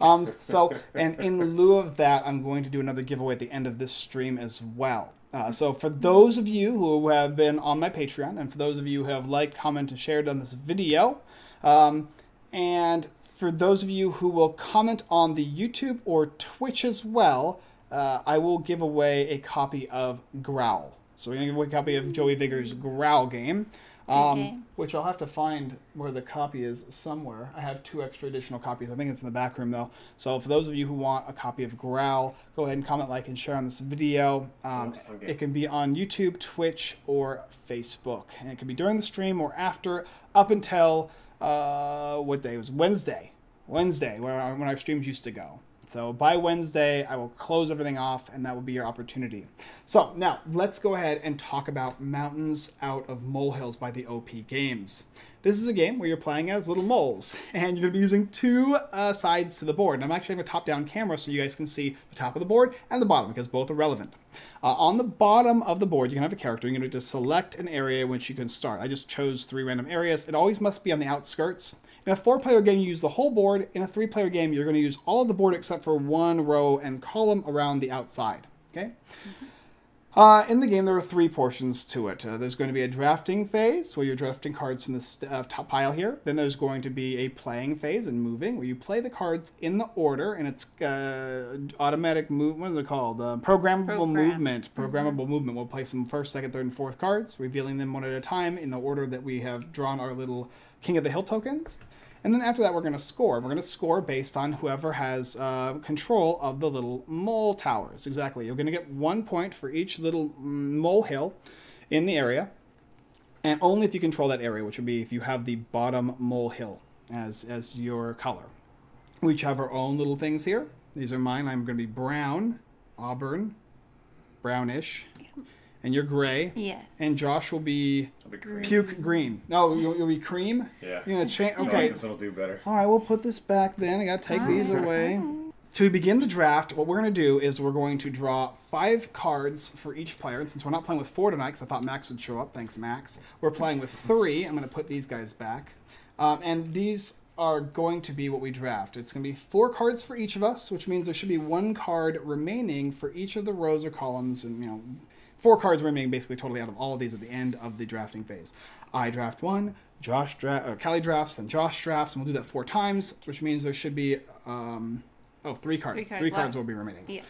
Um, so, and in lieu of that, I'm going to do another giveaway at the end of this stream as well. Uh, so, for those of you who have been on my Patreon, and for those of you who have liked, commented, and shared on this video, um, and for those of you who will comment on the YouTube or Twitch as well, uh, I will give away a copy of Growl. So we're gonna give away a copy of Joey Vigour's Growl game, um, Okay. which I'll have to find where the copy is somewhere. I have two extra additional copies. I think it's in the back room though. So for those of you who want a copy of Growl, go ahead and comment, like, and share on this video. Um, that's a fun game. it can be on YouTube, Twitch, or Facebook, and it can be during the stream or after, up until uh, what day it was Wednesday. Wednesday, where our, when our streams used to go. So by Wednesday, I will close everything off, and that will be your opportunity. So now let's go ahead and talk about Mountains Out of Molehills by the OP Games. This is a game where you're playing as little moles, and you're going to be using two uh, sides to the board. And I'm actually having a top-down camera so you guys can see the top of the board and the bottom because both are relevant. Uh, on the bottom of the board, you can have a character. You're to just select an area which you can start. I just chose three random areas. It always must be on the outskirts. In a four-player game, you use the whole board. In a three-player game, you're going to use all of the board except for one row and column around the outside. Okay. Uh, in the game, there are three portions to it. Uh, there's going to be a drafting phase where you're drafting cards from the st- uh, top pile here. Then there's going to be a playing phase and moving where you play the cards in the order and it's uh, automatic move. What is it called? Uh, programmable Program. movement. Programmable movement. We'll play some first, second, third, and fourth cards, revealing them one at a time in the order that we have drawn our little King of the Hill tokens. And then after that, we're going to score. We're going to score based on whoever has uh, control of the little mole towers. Exactly. You're going to get one point for each little mm, mole hill in the area, and only if you control that area, which would be if you have the bottom mole hill as as your color. We each have our own little things here. These are mine. I'm going to be brown, auburn, brownish, and you're gray. Yes. And Josh will be I'll be green. puke green. No, you'll, you'll be cream. Yeah. You're gonna change. I like Okay. this will do better. All right, we'll put this back then. I gotta take these away. To begin the draft, what we're gonna do is we're going to draw five cards for each player. And since we're not playing with four tonight, because I thought Max would show up, thanks Max. We're playing with three. I'm gonna put these guys back, um, and these are going to be what we draft. It's gonna be four cards for each of us, which means there should be one card remaining for each of the rows or columns, and you know, four cards remaining basically totally out of all of these at the end of the drafting phase. I draft one, Josh draft, or Callie drafts, and Josh drafts, and we'll do that four times, which means there should be um, oh three cards. Three Three cards cards, will be remaining. Yeah.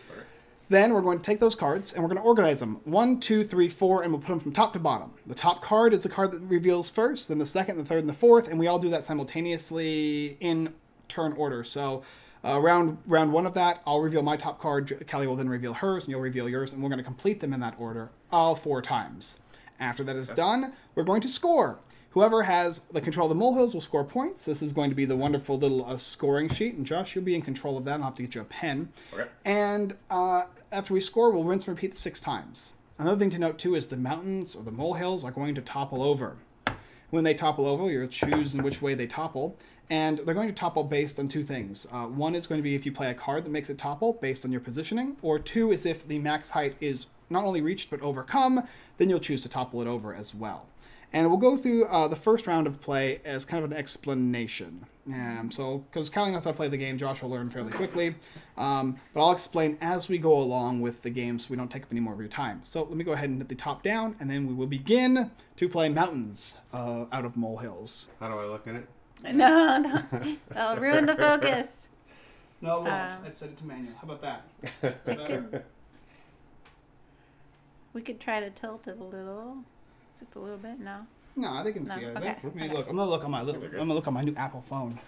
Then we're going to take those cards and we're going to organize them one, two, three, four, and we'll put them from top to bottom. The top card is the card that reveals first, then the second, the third, and the fourth, and we all do that simultaneously in turn order. So. Uh, round round one of that, I'll reveal my top card. Kelly will then reveal hers, and you'll reveal yours, and we're going to complete them in that order all four times. After that is done, we're going to score. Whoever has the control of the molehills will score points. This is going to be the wonderful little uh, scoring sheet, and Josh, you'll be in control of that. I'll have to get you a pen. Okay. And uh, after we score, we'll rinse and repeat six times. Another thing to note too is the mountains or the molehills are going to topple over. When they topple over, you'll choose in which way they topple, and they're going to topple based on two things. Uh, one is going to be if you play a card that makes it topple based on your positioning, or two is if the max height is not only reached but overcome, then you'll choose to topple it over as well. And we'll go through uh, the first round of play as kind of an explanation. Um, so, because Callie knows how to play the game, Josh will learn fairly quickly. Um, but I'll explain as we go along with the game so we don't take up any more of your time. So, let me go ahead and hit the top down, and then we will begin to play Mountains uh, out of Molehills. How do I look in it? No, no. That'll ruin the focus. No, it won't. Um, I've set it to manual. How about that? Better? We could try to tilt it a little. Just a little bit. No. no, they can No, see it. okay, Let me okay. look. I'm gonna look on my little. I'm gonna look on my new Apple phone.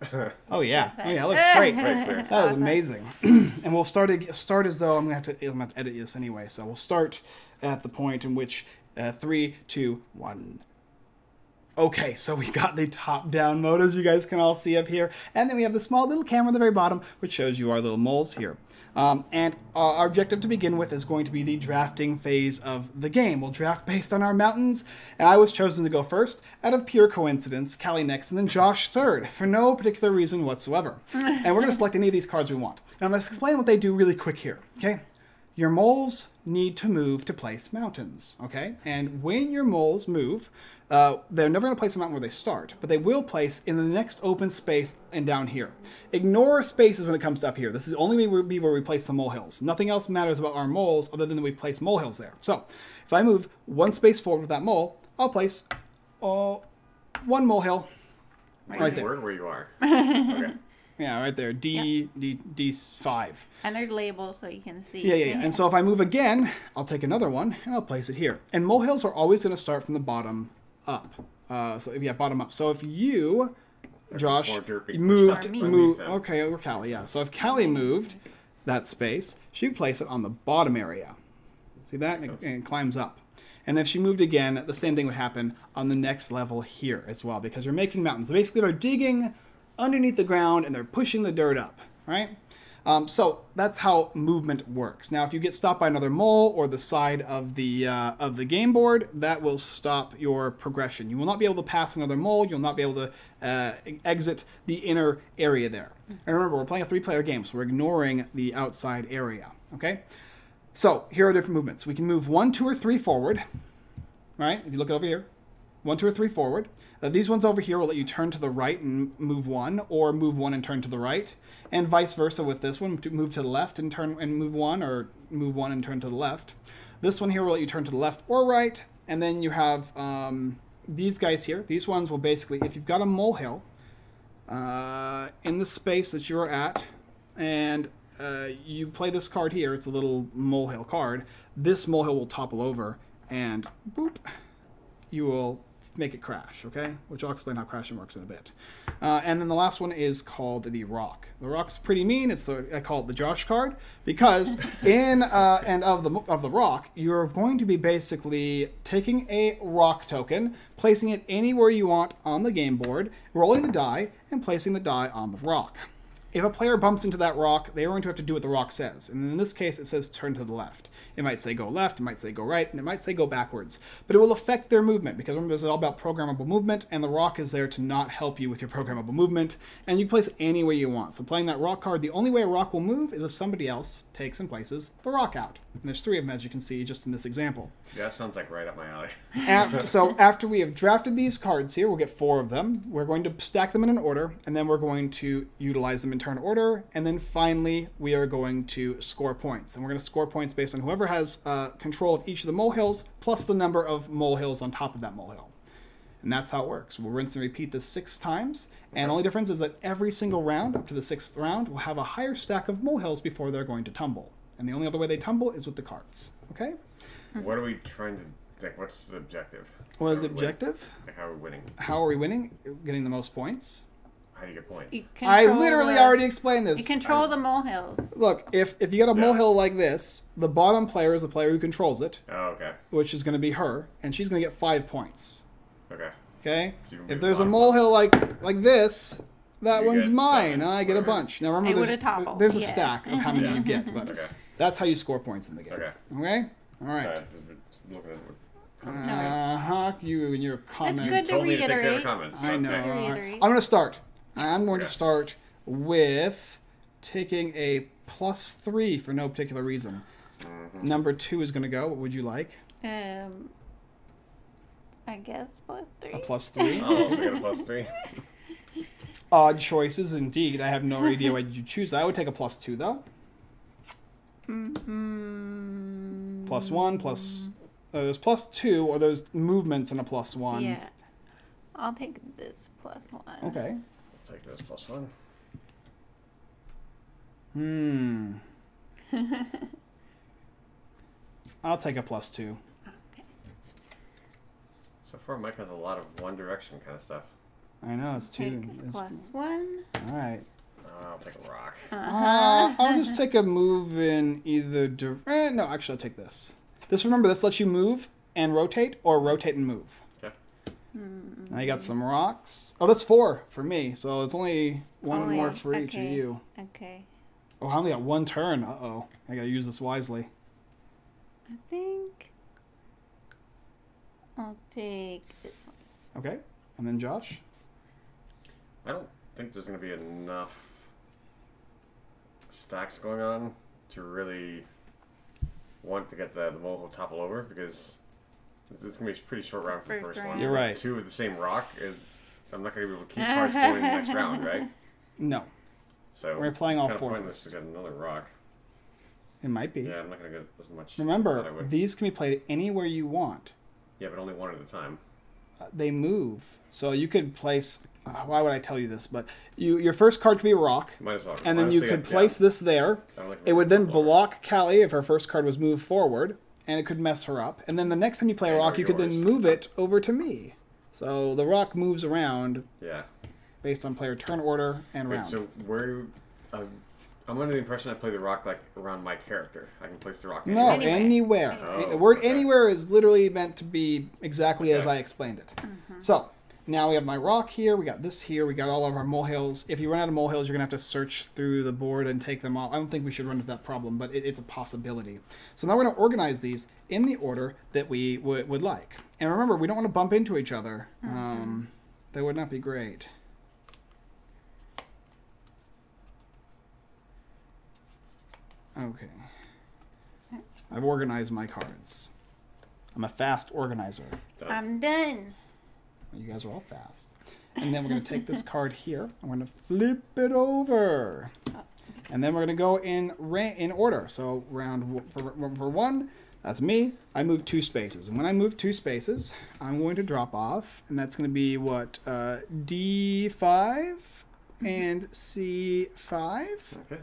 Oh yeah. Oh yeah. It looks great. Very clear. That was amazing. and we'll start ag- start as though I'm gonna have to, I'm gonna have to edit this anyway. So we'll start at the point in which uh, three, two, one. Okay, so we've got the top-down mode, as you guys can all see up here, and then we have the small little camera at the very bottom, which shows you our little moles here. Um, and uh, our objective to begin with is going to be the drafting phase of the game. We'll draft based on our mountains, and I was chosen to go first out of pure coincidence. Callie next, and then Josh third for no particular reason whatsoever. and we're going to select any of these cards we want. And I'm going to explain what they do really quick here. Okay, your moles need to move to place mountains, okay? And when your moles move, uh, they're never going to place a mountain where they start, but they will place in the next open space and down here. Ignore spaces when it comes to up here. This is only going to be where we place the molehills. Nothing else matters about our moles other than that we place molehills there. So if I move one space forward with that mole, I'll place uh, one molehill right there. Word where you are. okay. Yeah, right there. D D D five. And they're labeled so you can see. Yeah, yeah, yeah. And so if I move again, I'll take another one and I'll place it here. And molehills are always going to start from the bottom up. Uh, so yeah, bottom up. So if you, Josh, Or dirt being moved, move. Okay, or Callie, yeah. So if Callie moved that space, she would place it on the bottom area. See that? And it, and it climbs up. And if she moved again, the same thing would happen on the next level here as well, because you're making mountains. Basically, they're digging underneath the ground and they're pushing the dirt up, right? Um, so that's how movement works. Now, if you get stopped by another mole or the side of the uh, of the game board, that will stop your progression. You will not be able to pass another mole. You'll not be able to uh, exit the inner area there. And remember, we're playing a three-player game, so we're ignoring the outside area. Okay. So here are different movements. We can move one, two, or three forward. Right? If you look over here, one, two, or three forward. Uh, these ones over here will let you turn to the right and move one, or move one and turn to the right, and vice versa with this one, to move to the left and turn and move one, or move one and turn to the left. This one here will let you turn to the left or right, and then you have um, these guys here. These ones will basically, if you've got a molehill uh, in the space that you're at, and uh, you play this card here, it's a little molehill card. This molehill will topple over, and boop, you will make it crash, okay? Which I'll explain how crashing works in a bit. Uh, and then the last one is called the rock. The rock's pretty mean. It's the I call it the Josh card because in uh, and of the of the rock, you're going to be basically taking a rock token, placing it anywhere you want on the game board, rolling the die, and placing the die on the rock. If a player bumps into that rock, they're going to have to do what the rock says. And in this case, it says turn to the left. It might say go left, it might say go right, and it might say go backwards. But it will affect their movement because remember, this is all about programmable movement, and the rock is there to not help you with your programmable movement. And you place it any way you want. So playing that rock card, the only way a rock will move is if somebody else takes and places the rock out. And there's three of them, as you can see, just in this example. Yeah, that sounds like right up my alley. After, so after we have drafted these cards here, we'll get four of them. We're going to stack them in an order, and then we're going to utilize them in turn order. And then finally, we are going to score points. And we're going to score points based on whoever has uh, control of each of the molehills, plus the number of molehills on top of that molehill. And that's how it works. We'll rinse and repeat this six times. And the only difference is that every single round, up to the sixth round, will have a higher stack of molehills before they're going to tumble. And the only other way they tumble is with the cards. Okay? what are we trying to like? What's the objective? What is the How are we winning? objective? Like, how are we winning? How are we winning? Getting the most points. How do you get points? You I literally the- already explained this. You control the molehills. Look, if if you got a Yeah. molehill like this, the bottom player is the player who controls it, Oh, okay. which is going to be her, and she's going to get five points. Okay. Okay. So If there's a bottom molehill like like this, that You one's mine, seven, and I get a bunch. Now remember, there's, there's a yeah. stack of how many Yeah. you get, but Okay. that's how you score points in the game. Okay. Okay. All right. Sorry, Uh huh. You and your comments. It's good to told to take care of reiterate. comments. I know. thank you. All right. Reiterate. I'm going to start. I'm going to start with taking a plus three for no particular reason. Mm-hmm. Number two is going to go. What would you like? Um, I guess plus three. A plus three. I'll also get a plus three. Odd choices indeed. I have no idea why you choose that. I would take a plus two though. Mm, Plus one, plus. Uh, there's plus two, or there's movements and a plus one. Yeah. I'll take this plus one. Okay. I'll take this plus one. Hmm. I'll take a plus two. Okay. So far, Mike has a lot of one direction kind of stuff. I know it's two. Take It's, plus one. all right. Uh, I'll take a rock. Uh, I'll just take a move in either. Di- eh, no, actually, I'll take this. This remember this lets you move and rotate, or rotate and move. Okay. Now you got some rocks. Oh, that's four for me. So it's only one Only- more for each of you. Okay. Oh, I only got one turn. Uh oh. I gotta use this wisely. I think I'll take this one. Okay. And then Josh. I don't think there's going to be enough stacks going on to really want to get the, the mole to topple over because it's, it's gonna be a pretty short round for the First first one. You're right. Two of the same rock is. I'm not gonna be able to keep cards going in the next round, right? No, So We're playing all it's kinda four pointless to get another rock. it might be. Yeah, I'm not gonna get as much. as I Remember, would. these can be played anywhere you want. Yeah, but only one at a time. Uh, they move, so you could place. Uh, why would I tell you this? But you, your first card could be a rock, Might as well. and then you could I- place yeah, this there. Like It would then block Callie if her first card was moved forward, and it could mess her up. And then the next time you play a rock, or you could then move it over to me. So the rock moves around Yeah. based on player turn order and Wait, round. so where? Uh, I'm under the impression I play the rock like around my character. I can place the rock. no, anywhere. anywhere. Anywhere. Oh, the word okay. anywhere is literally meant to be exactly as I explained it. So now we have my rock here. We got this here. We got all of our molehills. If you run out of molehills, you're gonna have to search through the board and take them all. I don't think we should run into that problem, but it, it's a possibility. So now we're gonna organize these in the order that we would would like. And remember, we don't want to bump into each other. Um, that would not be great. Okay. I've organized my cards. I'm a fast organizer. I'm done. You guys are all fast. And then we're going to take this card here. I'm going to flip it over. And then we're going to go in ra- in order. So round for, for one, that's me. I move two spaces. And when I move two spaces, I'm going to drop off. And that's going to be what? Uh, D5 and C5. Okay.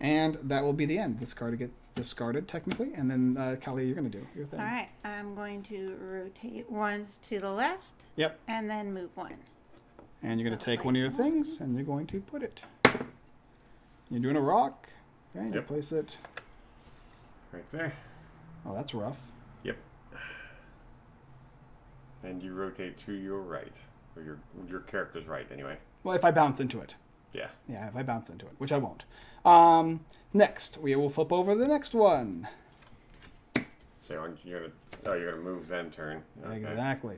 And that will be the end. This card will get discarded technically. And then, uh, Callie, you're going to do your thing. All right, I'm going to rotate one to the left Yep. and then move one. And you're going to So take one of your that. things and you're going to put it. You're doing a rock. Okay, you place it. Right there. Oh, that's rough. Yep. And you rotate to your right, or your your character's right, anyway. Well, if I bounce into it. Yeah. Yeah, if I bounce into it, which I won't. Um, next, we will flip over the next one. So you're gonna oh you're gonna move then turn. Okay. Exactly.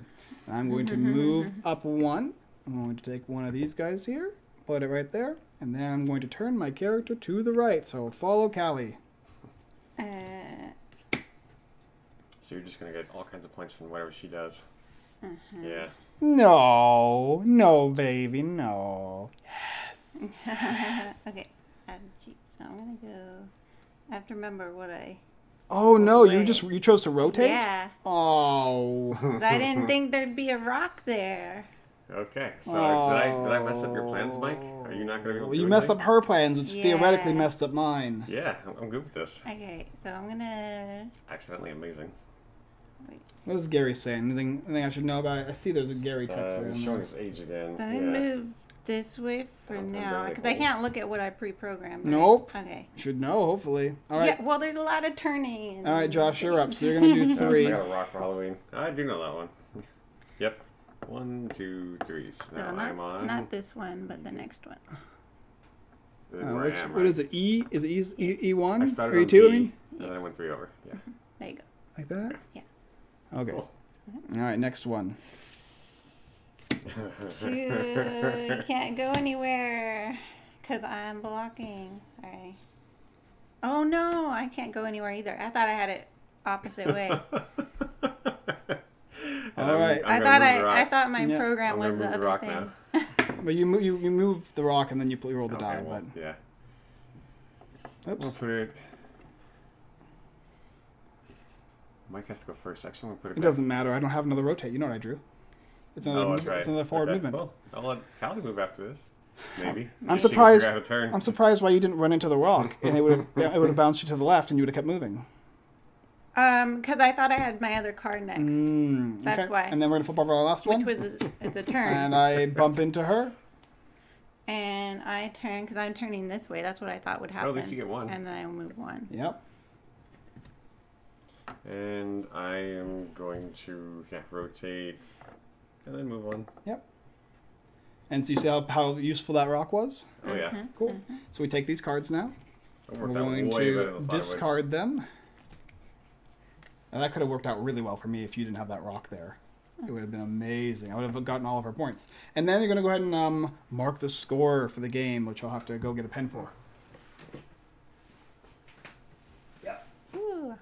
And I'm going to move up one. I'm going to take one of these guys here, put it right there, and then I'm going to turn my character to the right. So follow Callie. Uh, So you're just gonna get all kinds of points from whatever she does. Mm-hmm. Yeah. No, no, baby, no. Yes. okay, add cheat. So I'm gonna go. I have to remember what I. Oh no, you just you chose to rotate. Yeah, Oh. I didn't think there'd be a rock there. Okay. So did I did I mess up your plans, Mike? Are you not gonna be able to Well, do you messed up anything? her plans, which theoretically messed up mine. Yeah, I'm, I'm good with this. Okay, so I'm gonna. Accidentally amazing. What does Gary say? Anything, anything I should know about it? I see there's a Gary text Uh, there. he's showing his age again. So I yeah. move this way for Sounds now because I can't look at what I pre-programmed. right? Nope. Okay. Should know, hopefully. All right. Yeah. Well, there's a lot of turning. All right, Josh, you're up. So you're gonna do three. I got a rock for Halloween. I do know that one. Yep. One, two, three. So So now not, I'm on. not this one, but the next one. This is Uh, which, am, what right? is it? E? Is it E? E, e one I or E two? I B, mean, and then I went three over. Yeah. There you go. like that. Yeah. Okay. Cool. All right, next one. Shoot, you can't go anywhere because I'm blocking. Sorry. Oh no, I can't go anywhere either. I thought I had it opposite way. All right. I thought I, I thought my Yeah. program I'm was gonna the move the other rock thing. But you mo- you you move the rock and then you pl- roll the Okay, die. well, yeah. but We'll oops. put it. Mike has to go first. Actually, I'm gonna put it. It back. doesn't matter. I don't have another rotate. You know what I drew? It's another. Oh, move- right. It's another forward Okay, movement. Well, I'll let Callie move after this. Maybe. I'm If surprised- figure out a turn. I'm surprised why you didn't run into the rock, and it would have it would have bounced you to the left, and you would have kept moving. Um, because I thought I had my other card next, Mm, That's okay. why. And then we're gonna flip over our last which one, was the, the turn. and I bump into her. And I turn because I'm turning this way. That's what I thought would Well, happen. at least you get one. And then I move one. Yep. And I am going to yeah rotate, and then move on. Yep. And so you see how, how useful that rock was. Oh yeah. Mm-hmm. Cool. So we take these cards now. We're worked out going way better to than I thought it would. discard them. And that could have worked out really well for me if you didn't have that rock there. It would have been amazing. I would have gotten all of our points. And then you're going to go ahead and um, mark the score for the game, which I'll have to go get a pen for. Ooh.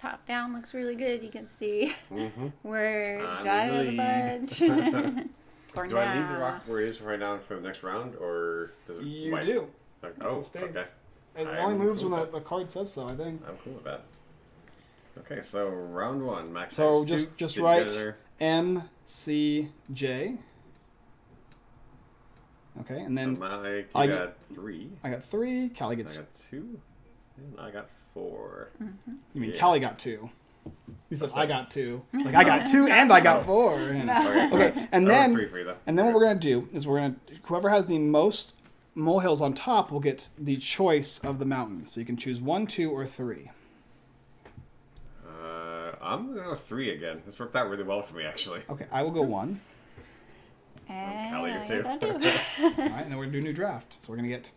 Top down looks really good. You can see Mm-hmm. where I'm Jai in the a bunch. For Do I leave the rock where it is right now for the next round, or does it? You might- do. Like, oh, It stays. okay. It I only moves cool when the, the card says so, I think. I'm cool with that. Okay, so round one, max. So just- two. just Did write- M C J. Okay, and then Mike, you I got three. I got three. Callie I gets. got two, and I got four. You mean yeah. Callie got two? You said I got two. Like I got two and I got four. And- Okay, Okay, and then three for you and then what we're gonna do is we're gonna whoever has the most molehills on top will get the choice of the mountain. So you can choose one, two, or three. Uh, I'm gonna go three again. This worked out really well for me actually. Okay, I will go one. And Callie, you're two. guess I do. All right, and then we're gonna do a new draft. So we're gonna get.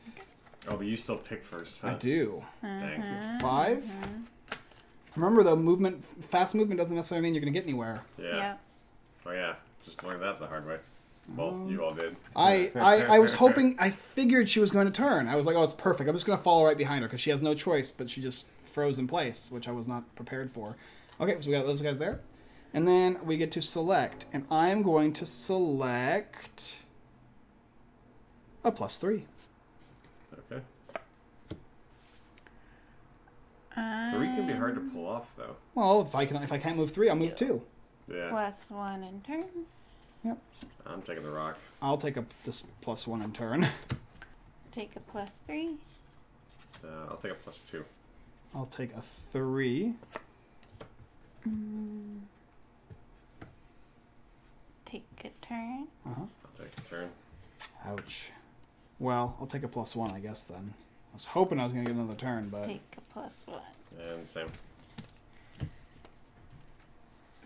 Oh, but you still pick first. I do Thank you. five. Remember though, movement, fast movement doesn't necessarily mean you're gonna get anywhere. Yeah. Yep. Oh yeah. Just learned that the hard way. Well, Um, you all did. I, I, I was hoping, I figured she was going to turn. I was like, oh, it's perfect. I'm just going to follow right behind her because she has no choice, but she just froze in place, which I was not prepared for. Okay, so we got those guys there. And then we get to select, and I'm going to select a plus three. Okay. Three can be hard to Um, pull off though. Well, if I can, if I can't move three, I'll move two. Yeah. Plus one in turn. Yep. I'm taking the rock. I'll take a this plus one in turn. Take a plus three. Uh, I'll take a plus two. I'll take a three. Take a turn. Uh huh. I'll take a turn. Ouch. Well, I'll take a plus one, I guess then. I was hoping I was going to get another turn, but. Take a plus one. And same.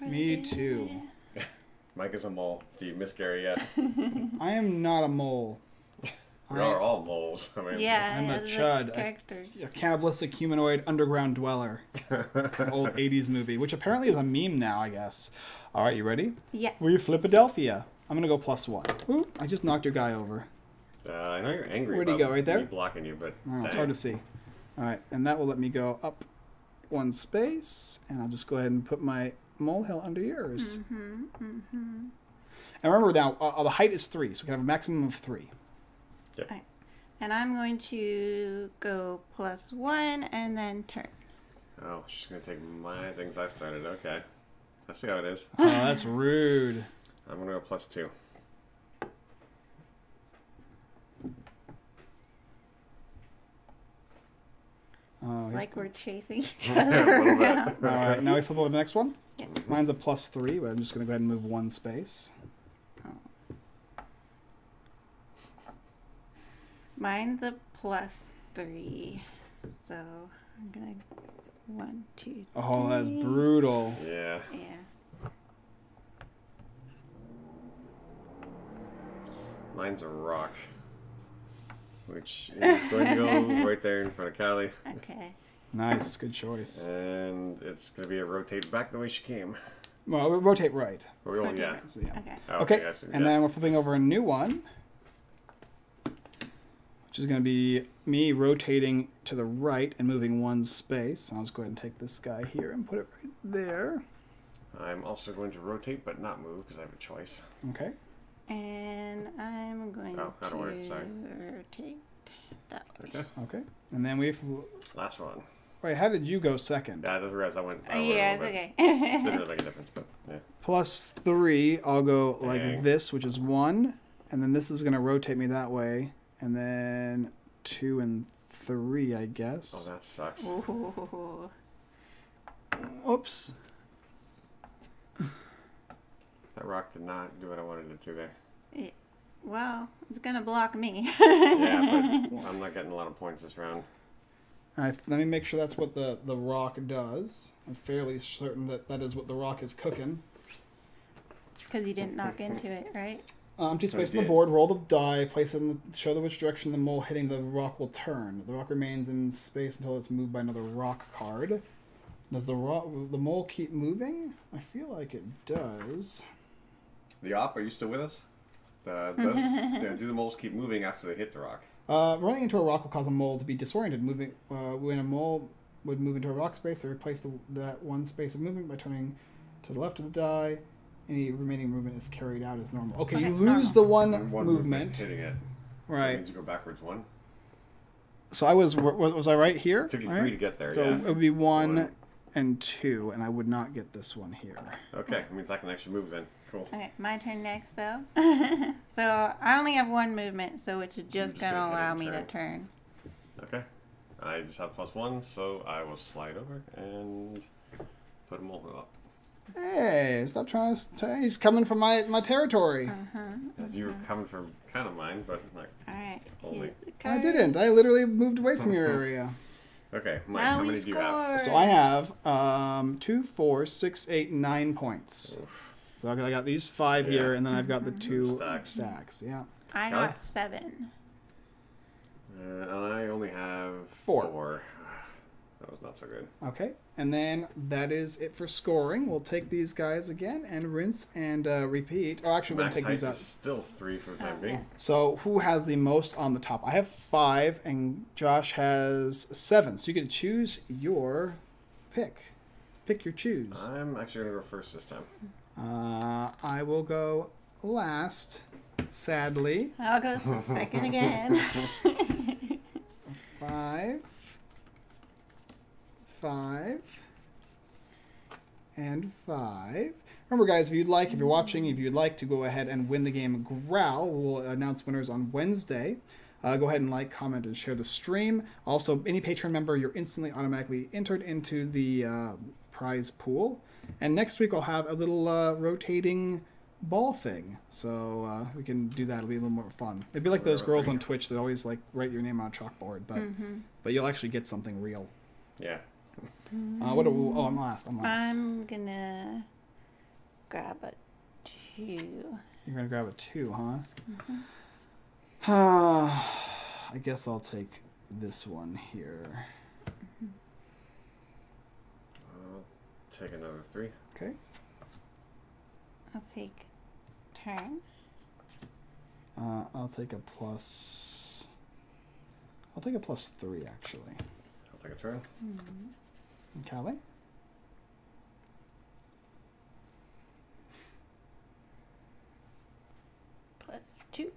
Me Really too. Mike is a mole. Do you miss Gary yet? I am not a mole. We I- are all moles. I mean, Yeah, I'm a chud. I- Character. a cannibalistic humanoid underground dweller. An old 80s movie, which apparently is a meme now, I guess. All right, you ready? Yes. We're Flipadelphia. I'm going to go plus one. Ooh, I just knocked your guy over. Uh, I know you're angry. Where'd he about go, right there? Me blocking you, but Oh, it's hard to see. All right, and that will let me go up one space, and I'll just go ahead and put my molehill under yours. Mm-hmm. Mm-hmm. And remember now, uh, the height is three, so we can have a maximum of three. And I'm going to go plus one and then turn. Oh, she's gonna take my things I started. Okay, I see how it is. Oh, that's rude. I'm gonna go plus two. Oh, It's he's- like we're chasing each other little All right, now we flip over the next one. Yep. Mine's a plus three, but I'm just going to go ahead and move one space. Oh. Mine's a plus three. So I'm gonna one, two, Oh, that's three. brutal. Yeah. Yeah. Mine's a rock, which is going to go right there in front of Callie, Okay. Nice, good choice. and it's gonna be a rotate back the way she came. Well, we'll rotate right. Oh, oh, Rotate yeah. right. So, yeah. Okay. Oh, Okay, I and Yeah. then we're flipping over a new one, which is going to be me rotating to the right and moving one space. I'll just go ahead and take this guy here and put it right there. I'm also going to rotate but not move because I have a choice. Okay. And I'm going Oh, out of order, to sorry. rotate that way. Okay. Okay. And then we've. Last one. Wait, how did you go second? Yeah, I didn't realize I went. Uh, out of order a yeah, it's little bit. okay. Didn't really make a difference, but yeah. Plus three, I'll go like Dang. this, which is one, and then this is going to rotate me that way, and then two and three, I guess. Oh, that sucks. Ooh. Oops. That rock did not do what I wanted it to there. Well, it's gonna block me. Yeah, but I'm not getting a lot of points this round. I, let me make sure that's what the, the rock does. I'm fairly certain that that is what the rock is cooking. Because you didn't knock into it, right? Uh, empty space on the board. Roll the die. Place it in the, show the which direction the mole hitting the rock will turn. The rock remains in space until it's moved by another rock card. Does the rock the mole keep moving? I feel like it does. The op, are you still with us? The, does, yeah, do the moles keep moving after they hit the rock? Uh, running into a rock will cause a mole to be disoriented. Moving uh, when a mole would move into a rock space. They replace the, that one space of movement by turning to the left of the die. Any remaining movement is carried out as normal. Okay, you lose normal. the one, one movement. hitting it. So that Right. means you go backwards one. So I was was, was I right here? It took you Right? three to get there. So yeah. it would be one, One. and two, and I would not get this one here. Okay, that means I can actually move then. Cool. Okay, my turn next though. so I only have one movement, so it's just just gonna gonna allow and me to turn. turn. Okay. I just have plus one, so I will slide over and put them all up. Hey, stop trying to. St- he's coming from my my territory. As you were coming from kind of mine, but like, All right. Holy. I didn't. I literally moved away from your area. okay, Mike, how we many do you have? So I have um, two, four, six, eight, nine points. Oof. So I got these five here, and then I've got the two Stacks. stacks. Yeah. I Kelly? got seven. Uh, and I only have Four. That was not so good. Okay. And then that is it for scoring. We'll take these guys again and rinse and uh, repeat. Oh, actually, we're Max gonna take these is out. still three for the time Oh, being. So who has the most on the top? I have five, and Josh has seven. So you get to choose your pick. Pick your choose. I'm actually gonna go first this time. Uh, I will go last. Sadly, I'll go second again. five, five, and five. Remember, guys, if you'd like, if you're watching, if you'd like to go ahead and win the game Growl, we'll announce winners on Wednesday. Uh, go ahead and like, comment, and share the stream. Also, any Patreon member, you're instantly automatically entered into the uh, prize pool. And next week, I'll have a little uh, rotating ball thing, so uh, we can do that. It'll be a little more fun. It'd be like those girls three. on Twitch that always like write your name on a chalkboard, but but you'll actually get something real. Yeah. Uh, what? Do, oh, I'm last. I'm last. I'm gonna grab a two. You're gonna grab a two, huh? I guess I'll take this one here. I'll take another three. Okay. I'll take turn. Uh, I'll take a plus. I'll take a plus three actually. I'll take a turn. And Callie. Plus two.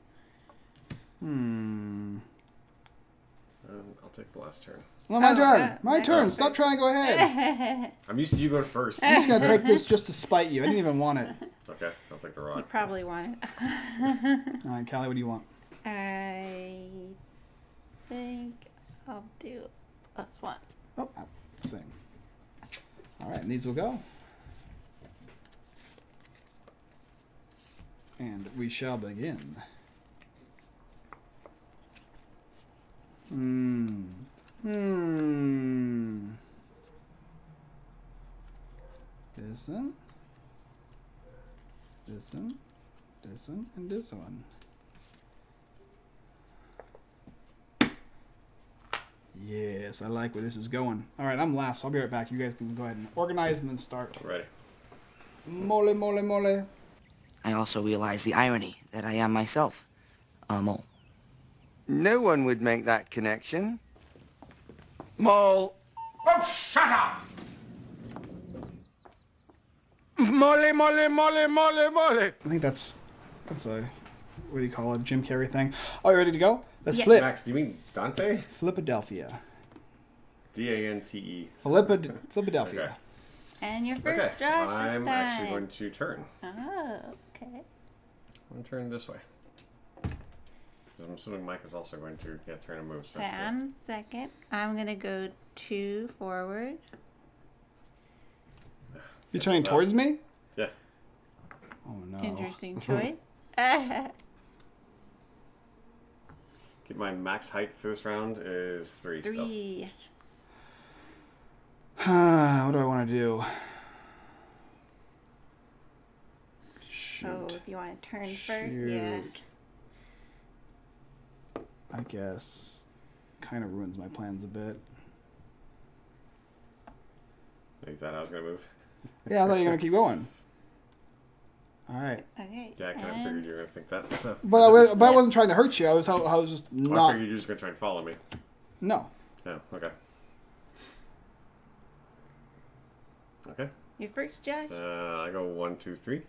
Hmm. And I'll take the last turn. Well, my Oh, turn. yeah. My Yeah. turn. Stop trying to go ahead. I'm used to you going first. I'm just gonna take this just to spite you. I didn't even want it. okay, I'll take the You rock. probably want it. All right, Callie, what do you want? I think I'll do plus one. Oh, ah, same. All right, and these will go. And we shall begin. Hmm. Hmm. This one. This one. This one. And this one. Yes, I like where this is going. All right, I'm last. So I'll be right back. You guys can go ahead and organize and then start. Ready. Mole, mole, mole. I also realize the irony that I am myself a mole. No one would make that connection. Mole. Oh, shut up! Mole, mole, mole, mole, mole. I think that's that's a what do you call it? Jim Carrey thing. Are you ready to go? Let's Yeah. flip. Max, do you mean Dante? Philadelphia. D A N T E. Philippa, Philadelphia. Okay. And your first Okay. Josh I'm actually going to turn. Oh, okay. I'm going to turn this way. 'Cause I'm assuming Mike is also going to yeah, turn and move. So Okay, I'm second. I'm gonna go two forward. You're turning Well, towards me? Yeah. Oh no. Interesting choice. Keep my max height for this round is three. Still. Three. what do I want to do? Shoot. So if you want to turn first, yeah. Shoot. I guess kind of ruins my plans a bit. You thought I was going to move? Yeah, I thought you were gonna keep going. All right, Okay. Yeah, I kind of and figured you were going to think that. So. but I, wa- but I wasn't trying to hurt you. I was I was just Well, I figured you were just going to try and follow me. No. Yeah, okay. Okay. You first, Josh. Uh, I go one, two, three.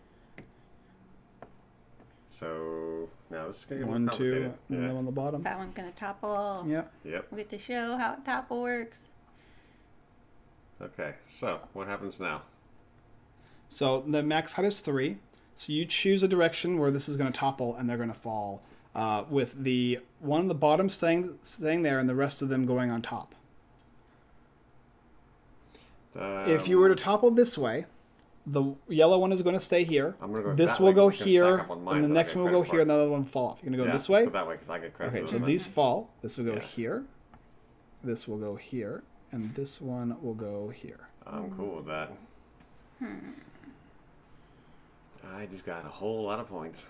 So now this is gonna get One, more two, and yeah. then on the bottom. That one's gonna topple. Yep. Yep. We get to show how topple works. Okay. So what happens now? So the max height is three. So you choose a direction where this is going to topple and they're going to fall, uh, with the one on the bottom staying staying there and the rest of them going on top. if you were to Um, topple this way, the yellow one is going to stay here. I'm gonna go this that will way go 'cause it's gonna stack here, mine and the next one will go here, for. and the other one will fall off. You're going to go yeah, this way. Go that way because I get credit. Okay, so this these fall. This will go Yeah. here. This will go here, and this one will go here. I'm cool with that. Hmm. I just got a whole lot of points.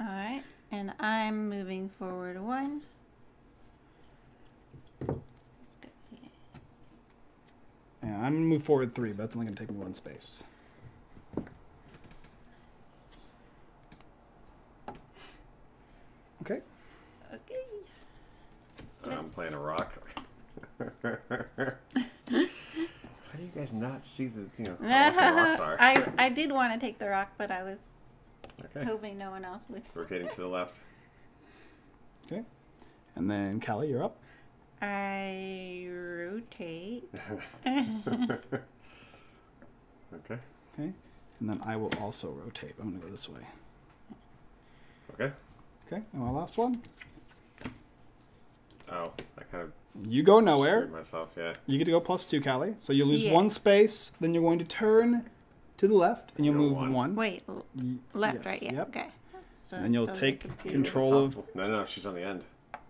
All right, and I'm moving forward one. Yeah, I'm gonna move forward three, but that's only gonna take me one space. Okay. Okay. I'm playing a rock. How do you guys not see the you know how awesome rocks are? I I did want to take the rock, but I was Okay. hoping no one else would. Rotating to the left. Okay. And then Callie, you're up. I rotate. Okay. Okay. And then I will also rotate. I'm gonna go this way. Okay. Okay. And my last one. Oh, I kind of You go nowhere. myself. Yeah. You get to go plus two, Callie. So you lose Yeah. one space. Then you're going to turn to the left, and you'll move one. one. Wait, l- Y- left, yes, right? Yeah. Yep. Okay. So And you'll take control of. Topple. No, no, she's on the end.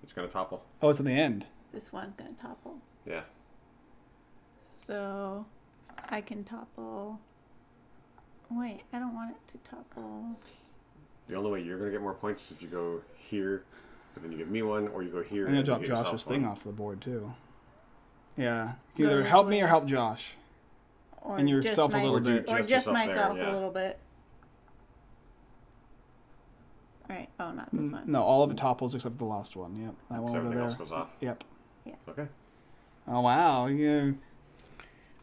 It's gonna topple. Oh, it's on the end. This one's gonna topple. Yeah. So I can topple. Wait, I don't want it to topple. The only way you're gonna get more points is if you go here, and then you give me one, or you go here. I'm gonna and you drop Josh's thing one. off the board too. Yeah. You either help me or help Josh. Or And just yourself a little Or bit. Or just just yourself there, myself yeah. a little bit. Right. Oh, not this one. No, all of it topples except the last one. Yep. That So one over everything there. else goes off. Yep. Okay. Oh wow. You.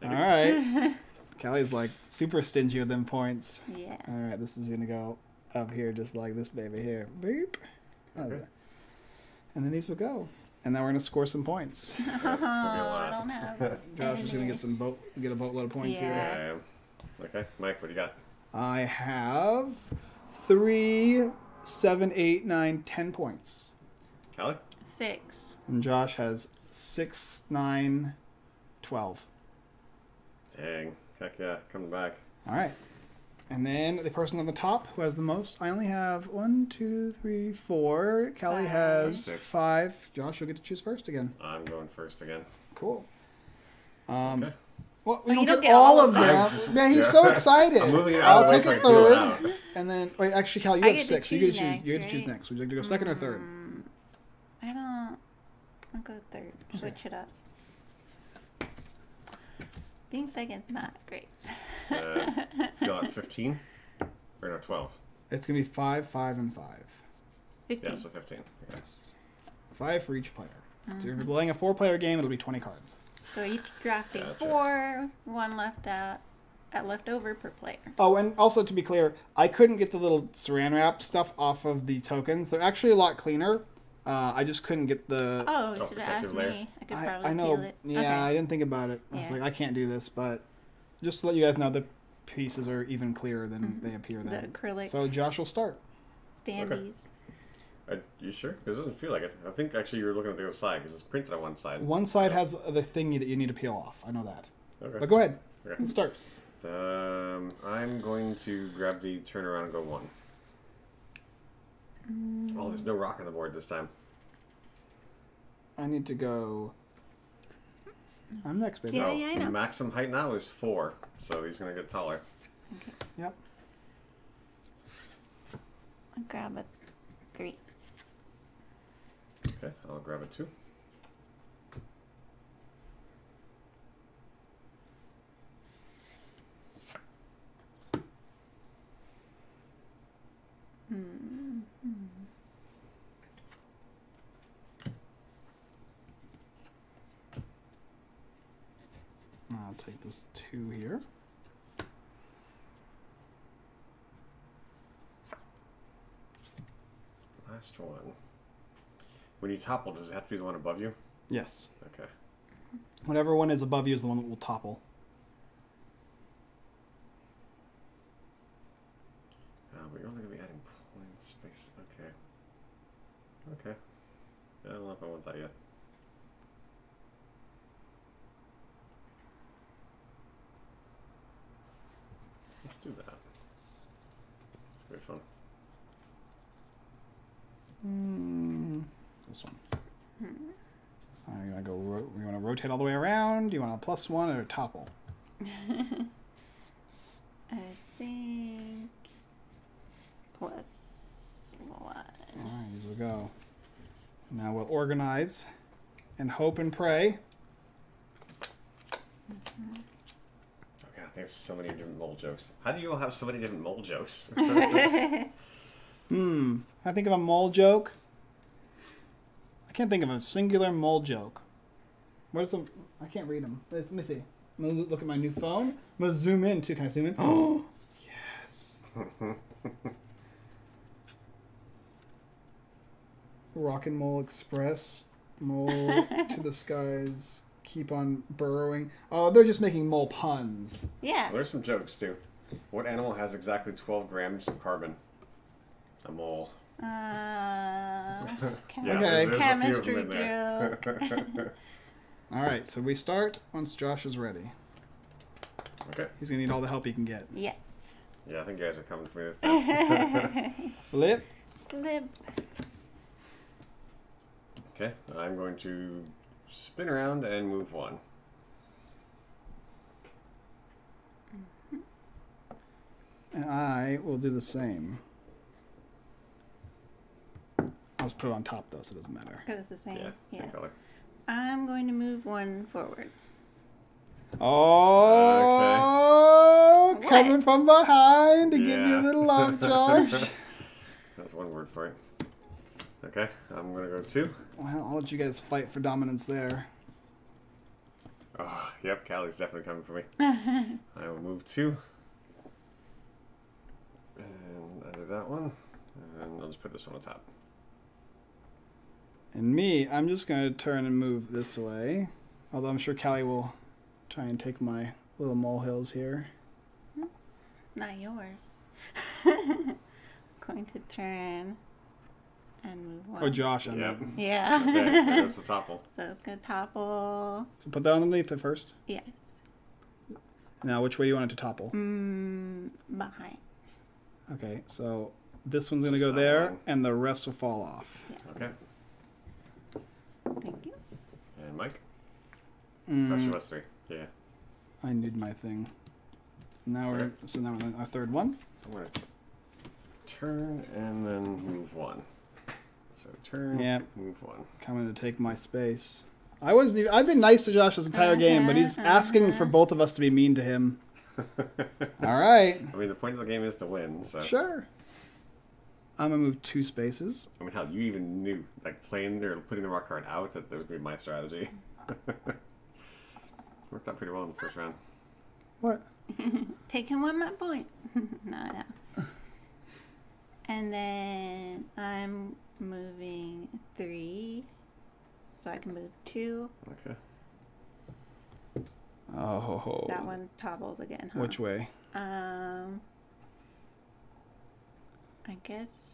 All Thank Callie's like super stingy with them points. Yeah. All right, this is gonna go up here just like this baby here. Boop. Okay. And then these will go. And then we're gonna score some points. That's gonna be a Oh, I don't have. Josh is gonna get some boat get a boatload of points Yeah. here. Yeah, I am. Okay, Mike, what do you got? I have three, seven, eight, nine, ten points. Callie? Six. And Josh has six, nine, twelve. Dang. Heck yeah, coming back. All right. And then the person on the top who has the most, I only have one, two, three, four. Kelly Five. has Six. five. Josh, you'll get to choose first again. I'm going first again. Cool. Um, Okay. Well, we Oh, don't, don't get all all of of them. them. Man, he's so excited. I'm moving it out I'll of take so I a can feel it third, and then wait. Actually, Cal, you I have get to six. You get to choose choose. You get to choose right? next. Would you like to go second or third? I don't. I'll go third. Switch it up. Being second, not great. Uh, you got 15? Or no, 12. It's gonna be five, five, and five. Fifteen. Yeah, so 15. Okay. Yes, five for each player. So Mm-hmm. if you're playing a four-player game, it'll be twenty cards. So each drafting Gotcha. four, one left out, uh, left over per player. Oh, and also to be clear, I couldn't get the little saran wrap stuff off of the tokens. They're actually a lot cleaner. Uh, I just couldn't get the. Oh, you Oh, should have asked layer. me. I could probably I know. feel it. Yeah, Okay. I didn't think about it. I was like, I can't do this, but just to let you guys know, the pieces are even clearer than they appear. Mm-hmm. The acrylic So Josh will start. standees. Uh, you sure? 'Cause it doesn't feel like it. I think actually you were looking at the other side because it's printed on one side. One side has the thingy that you need to peel off. I know that. Okay. But go ahead. Okay. Let's start. Um, I'm going to grab the turnaround and go one. Oh, there's no rock on the board this time. I need to go. I'm next, baby. Yeah, no, yeah, I know. Maximum height now is four, so he's gonna get taller. Okay. Yep. I'll grab a three. Okay, I'll grab a too. I'll take this two here. Last one. When you topple, does it have to be the one above you? Yes. Okay. Whatever one is above you is the one that will topple. Uh, but you're only going to be adding points. Space. Okay. Okay. I don't know if I want that yet. Let's do that. It's gonna be fun. Mm, this one. Uh, you want to go? Ro- you want to rotate all the way around? Do you want a plus one or a topple? I think plus one. All right, these will go. Now we'll organize and hope and pray. Oh god, there's so many different mole jokes. How do you all have so many different mole jokes? Hmm. I think of a mole joke. I can't think of a singular mole joke. What is some? I can't read them. Let's, let me see. I'm gonna look at my new phone. I'm gonna zoom in too. Can I zoom in? Oh, yes. Rock and Mole Express. Mole to the skies. Keep on burrowing. Oh, they're just making mole puns. Yeah. Well, there's some jokes too. What animal has exactly 12 grams of carbon? A mole. Uh, chem- Yeah, Okay. there's, there's a few of Chemistry them in there. All right, so we start once Josh is ready. okay. He's gonna need all the help he can get. Yes. Yeah, I think you guys are coming for me this time. Flip. Flip. okay, I'm going to spin around and move one. And I will do the same. I'll just put it on top though, so it doesn't matter. Because it's the same. Yeah, Yeah. same color. I'm going to move one forward. Oh, Okay. coming from behind to give you Yeah. a little love, Josh. That's one word for it. Okay, I'm gonna go two. well, I'll let you guys fight for dominance there. Oh, yep, Callie's definitely coming for me. I will move two. And I did that one. And I'll just put this one on top. And me, I'm just going to turn and move this way. Although I'm sure Callie will try and take my little molehills here. Not yours. going to turn and move one. Oh, Josh, I Yep. meant. Yeah. Okay, there goes the topple. so it's going to topple. So put that underneath it first. Yes. Now, which way do you want it to topple? Mm, behind. Okay, so this one's going to go there, and the rest will fall off. Okay. Thank you. And Mike? Mm, Actually, was three. Yeah. I need my thing. Now we're Okay. so now we're on our third one. I'm gonna turn and then move one. So turn, Yep. move one. Coming to take my space. I wasn't. Even, I've been nice to Josh this entire game, but he's asking for both of us to be mean to him. All right, I mean, the point of the game is to win, so. sure. I'm gonna move two spaces. I mean, hell, you even knew, like, playing or putting the rock card out, that that would be my strategy. Worked out pretty well in the first round. What? Taking one my point. no, no. And then I'm moving three. So I can move two. Okay. Oh. That one topples again, huh? Which way? Um, I guess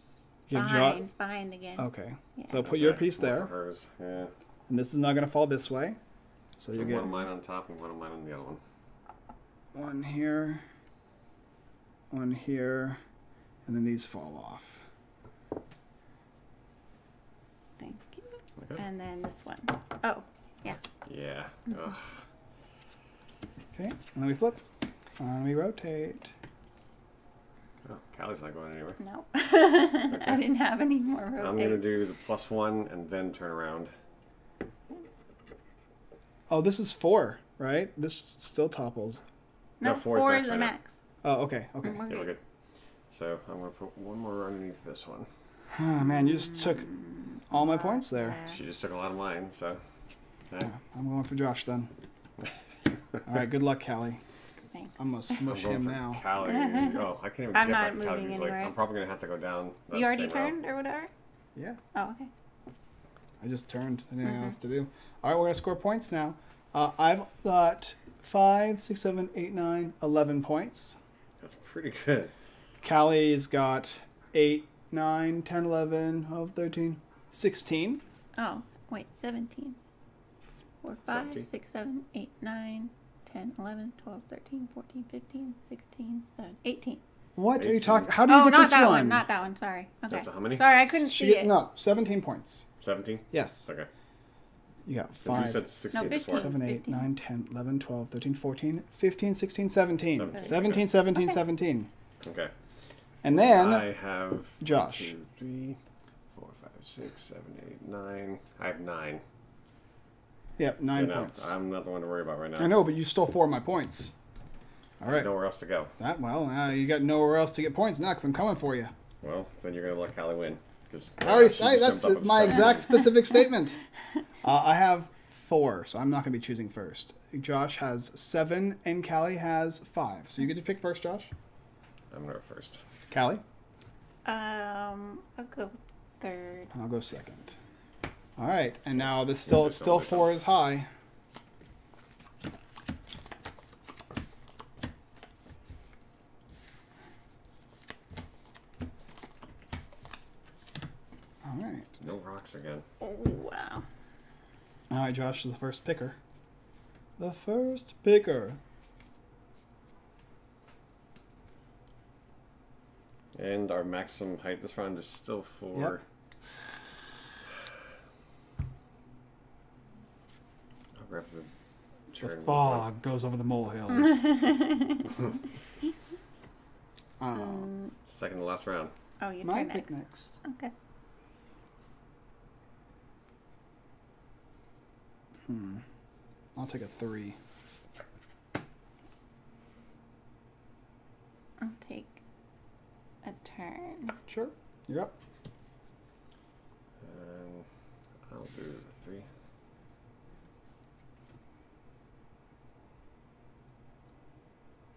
Give Jo- behind, behind again. Okay. Yeah. So put your piece there, hers. Yeah. and this is not gonna fall this way. So you get one of mine on top and one of mine on the other one. one here, one here, and then these fall off. Thank you. Okay. And then this one. Oh, yeah. Yeah. Mm-hmm. Ugh. Okay, and then we flip. And we rotate. Oh, Callie's not going anywhere. No. I didn't have any more rotate. I'm gonna do the plus one and then turn around. Oh, this is four, right? This still topples. no, No, four is four max is the now. max. Oh, okay, okay. We're Yeah, we're good. good. So I'm gonna put one more underneath this one. Oh man, you just took all my points there. Mm, she just took a lot of mine, so. Yeah. Yeah, I'm going for Josh then. All right, good luck, Callie. Thanks. I'm gonna I'm smush going him now. Callie. oh, I can't even I'm get not back to Callie. moving He's like, anywhere. I'm probably gonna have to go down. that You already same route. turned or whatever? Yeah, Oh, okay. I just turned. Anything Mm-hmm. else to do? All right, we're gonna score points now. Uh, I've got five, six, seven, eight, nine, eleven points. That's pretty good. Callie's got 8, 9, 10, 11, 13, 16. Oh, wait, 17. 4, 5, 17. 6, 7, 8, 9, 10, 11, 12, 13, 14, 15, 16, 17, 18. What are you 18. talking? How do you Oh, get not this that one? one. Not that one. Sorry. Okay. That's how many? Sorry, I couldn't She see get- it. No, 17 points. 17? Yes. Okay. You got 'Cause You 5, said 16 No, before. 15. 7, 8, 15. 9, 10, 11, 12, 13, 14, 15, 16, 17. 17, 17, okay. 17, Okay. 17. Okay. And then I have Josh. Two, three, four, five, six, seven, eight, nine. I have nine. Yep, nine You know, points. I'm not the one to worry about right now. I know, but you stole four of my points. All right. Nowhere else to go. That well, uh, you got nowhere else to get points next. I'm coming for you. Well, then you're gonna let Callie win. Because I already I, that's my exact specific statement. Uh, I have four, so I'm not going to be choosing first. Josh has seven, and Callie has five. So you get to pick first, Josh. I'm gonna go first. Callie, Um, I'll go third. I'll go second. All right, and now this still it's still four is high. All right. No rocks again. Oh, wow. All right, Josh is the first picker. The first picker. And our maximum height this round is still four. Yep. I'll the The fog goes over the molehills. Um, um, Second to last round. Oh, you my turn pick next. next. Okay. Hmm. I'll take a three. I'll take a turn. Sure. You're up. And I'll do three.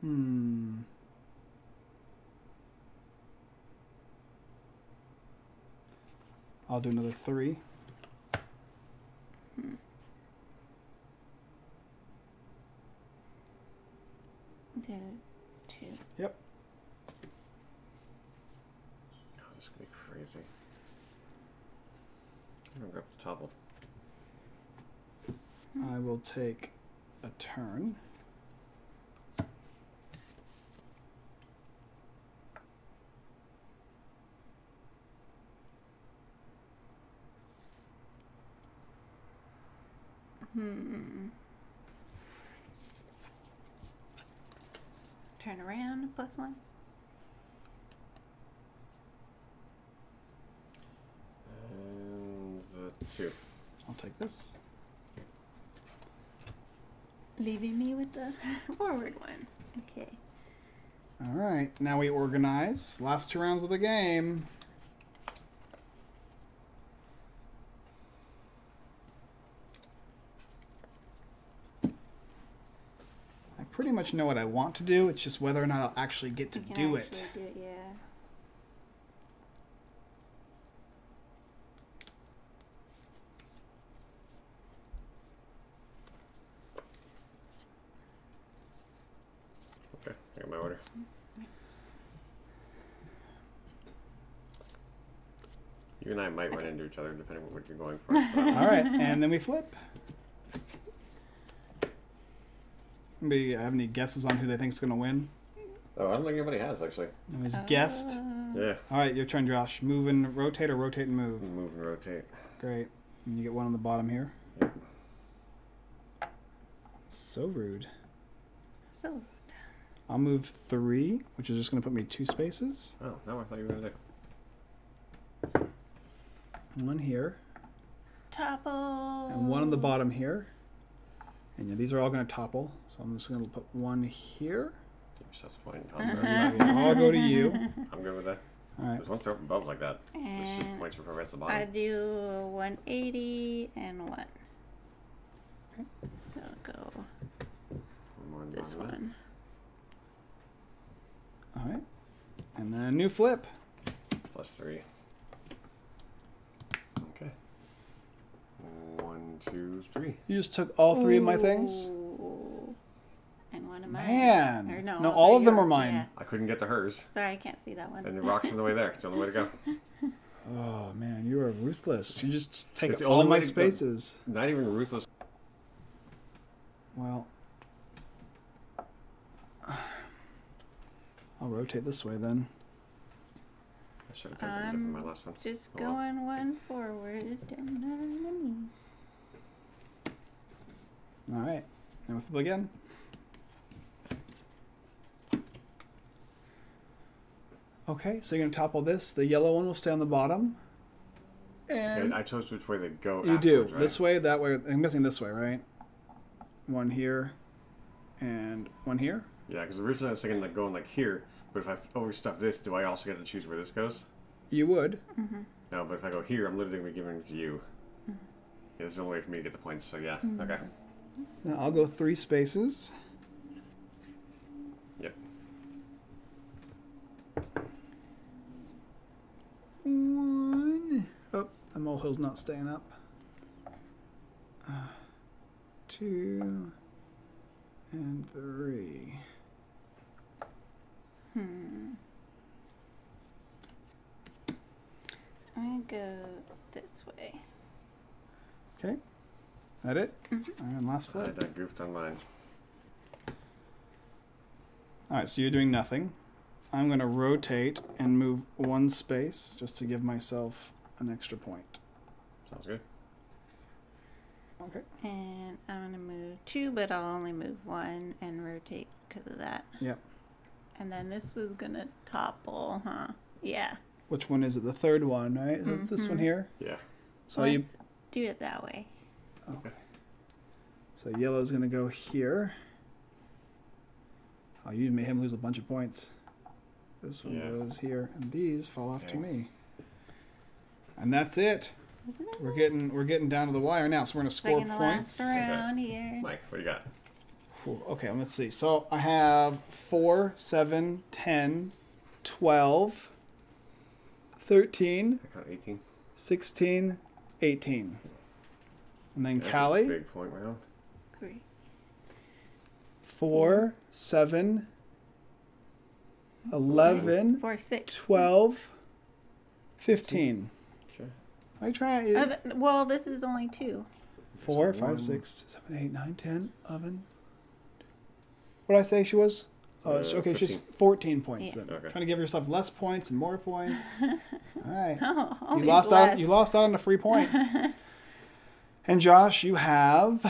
Hmm. I'll do another three. Do two. Yep. Oh, this is gonna be crazy. I'm gonna grab the topple. I will take a turn. Hmm, hmm, hmm. Turn around, plus one. And the two. I'll take this. Leaving me with the forward one. Okay. All right. Now we organize. Last two rounds of the game. I pretty much know what I want to do. It's just whether or not I'll actually get to You can do it. Do it, yeah. Okay, I got my order. You and I might run into each other depending on what you're going for. Um, All right, and then we flip. Anybody have any guesses on who they think is gonna win? oh, I don't think anybody has actually. Anybody's guessed? Uh, Yeah. All right, your turn, Josh. Move and rotate or rotate and move. Move and rotate. Great. And you get one on the bottom here. Yep. So rude. So, I'll move three, which is just going to put me two spaces. Oh, no, I thought you were gonna do. One here, topple. and one on the bottom here. And yeah, these are all going to topple. So I'm just going to put one here. Give yourself a point. I'll all go to you. I'm good with that. All right. Because once they're open bubbles like that, and just eh, points for the rest of the bottom. I do 180 and one. Okay. I'll go one this one. one. All right. And then a new flip. Plus three. One, two, three. You just took all three of my things. And one of mine. Man. Or no, No, all of them are mine. Yeah. I couldn't get to hers, Sorry, I can't see that one. and the rock's in the way there. It's the only way to go. Oh man, you are ruthless. You just take It's all my way to go. spaces. Not even ruthless. Well, I'll rotate this way then. I should have done something different Um, my last one. Just Oh, well. going one forward and underneath. All right, and we flip again. Okay, so you're gonna topple this. The yellow one will stay on the bottom. And And I chose which way to go. you do right? this way, that way. I'm guessing this way, right? One here, and one here. Yeah, because originally I was thinking like going like here, but if I overstuff this, do I also get to choose where this goes? You would. Mm-hmm. No, but if I go here, I'm literally going to be giving it to you. Yeah, this is the only way for me to get the points. So yeah, mm-hmm. okay. Now I'll go three spaces. Yep. One. Oh, the molehill's not staying up. Uh, two. And three. Hmm. I'm gonna go this way. Okay. That it? And last flip. I goofed on mine. Alright, so you're doing nothing. I'm going to rotate and move one space just to give myself an extra point. Sounds good. Okay. And I'm going to move two, but I'll only move one and rotate because of that. Yep. And then this is going to topple, huh? Yeah. Which one is it? The third one, right? Is it this one mm-hmm. here? Yeah. So Let's you do it that way. So yellow's gonna go here. Oh, you made him lose a bunch of points. This one Yeah. goes here, and these fall off to me. And that's it. Isn't it? We're getting we're getting down to the wire now, so we're gonna score Second to points. last round here. Mike, what do you got? Cool. Okay, let's see. So I have 4, 7, 10, 12, 13, 18. 16, 18. And then That's a Callie, Big point round. Great. 4, 7, 11, six. 12, 15. Okay. I try. trying Uh, well, this is only two. 4, So 5, one- 6, 7, 8, 9, 10, 11. What did I say she was? Oh, Uh, sh- okay, she's 14 points Yeah. then. Okay. Trying to give yourself less points and more points. All right. Oh, You only lost less. out. You lost out on a free point. and Josh, you have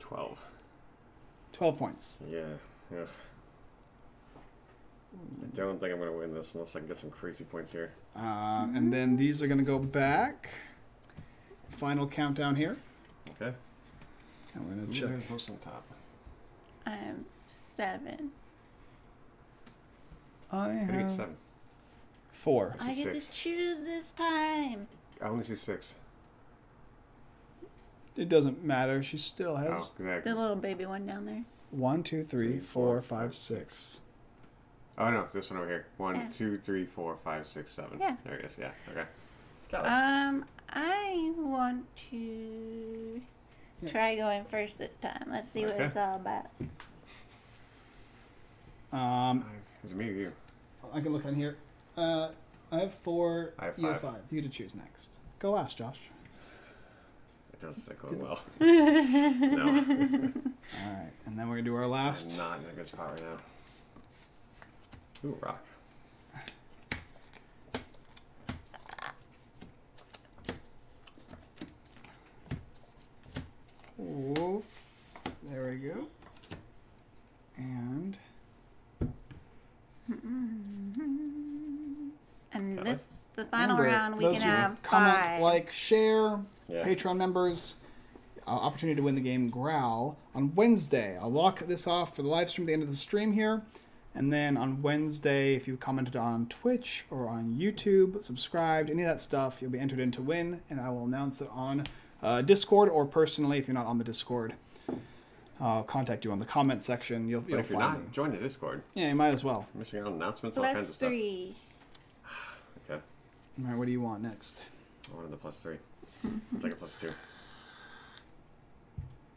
12. 12 points. Yeah. Ugh. I don't think I'm going to win this unless I can get some crazy points here. Uh, and then these are going to go back. Final countdown here. Okay. And we're going to check. has most on top? I'm seven. I I think have it's seven. four. I I get six. to choose this time. I only see six. It doesn't matter. She still has Oh, next. The little baby one down there. one, two, three, Three, four, four, five, five, six. Oh no, this one over here. One, Yeah. two, three, four, five, six, seven. Yeah. There it is. Yeah. Okay. Um, I want to try going first this time. Let's see what it's all about. Um, Five. Is it me or you? I can look on here. Uh, I have four. I have You have five. five. You get to choose next. Go last, Josh. It doesn't going well. no. All right, and then we're gonna do our I'm last. not in a good spot right now. Ooh, rock. Woof. There we go. And And this, the final remember, round, we those can who have comment, five. like, share. Yeah. Patreon members, uh, opportunity to win the game Growl on Wednesday. I'll lock this off for the live stream at the end of the stream here. And then on Wednesday, if you commented on Twitch or on YouTube, subscribed, any of that stuff, you'll be entered in to win. And I will announce it on uh, Discord or personally if you're not on the Discord. I'll contact you on the comment section. You'll, But you'll if you're not, me. join the Discord. Yeah, you might as well. Missing out on announcements, all kinds Plus of stuff. three. Okay. All right, what do you want next? I wanted the plus three. I'll take a plus two.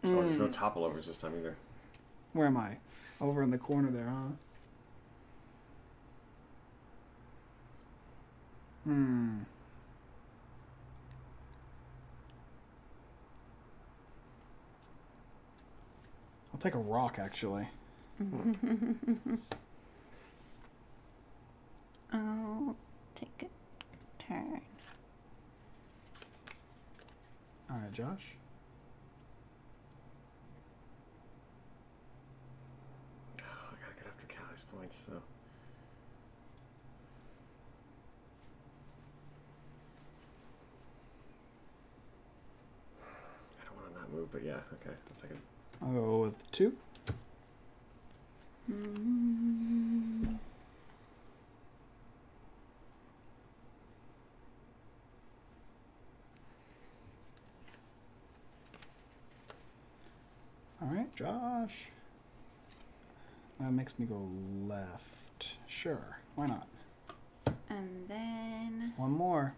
Oh, there's no topple overs this time either. Where am I? Over in the corner there, huh? Hmm. I'll take a rock, actually. I'll take a turn. All right, Josh. Oh, I gotta get after Callie's points, so. I don't want to not move, but yeah, okay. I'll take it. I'll go with two. All right, Josh. That makes me go left. Sure, why not? And then. One more.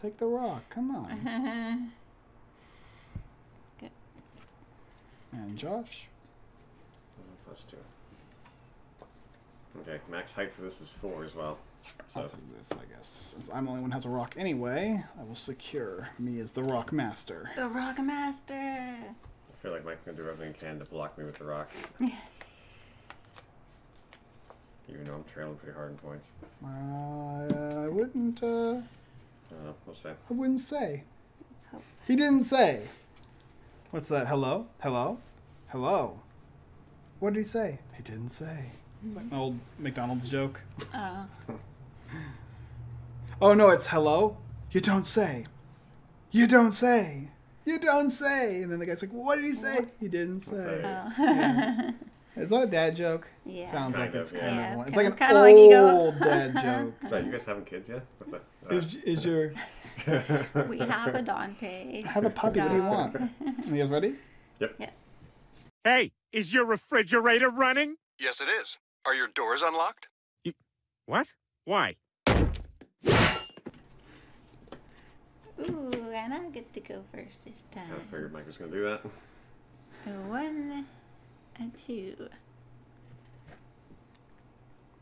Take the rock. Come on. Good. And Josh. Plus two. Okay, max height for this is four as well. So, I'll take this, I guess. Since I'm the only one who has a rock anyway, I will secure me as the rock master. The Rock Master! I feel like Mike's gonna do everything he can to block me with the rock. Even though I'm trailing pretty hard in points. Uh, I wouldn't. Uh, I don't know, we'll see. I wouldn't say. He didn't say. What's that? Hello? Hello? Hello? What did he say? He didn't say. It's like an old McDonald's joke. Oh. Oh no, it's hello? You don't say. You don't say. You don't say. And then the guy's like, what did he say? He didn't say. Say. Oh. Yeah, it's- Is that a dad joke? Yeah. Sounds like of, it's kind Yeah, of one. It's kinda- like an kinda like old dad joke. So, you guys having kids yet? What uh, Is, is your we have a Dante. have a puppy? What do you dog. want? Are you guys ready? Yep. Hey, is your refrigerator running? Yes, it is. Are your doors unlocked? What? Why? Ooh, and I get to go first this time. I figured Mike was gonna do that. One, and two.